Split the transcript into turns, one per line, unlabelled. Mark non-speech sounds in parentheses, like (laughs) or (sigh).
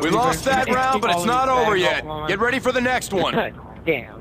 We lost that round, but it's not over yet. Get ready for the next one. (laughs)
Damn.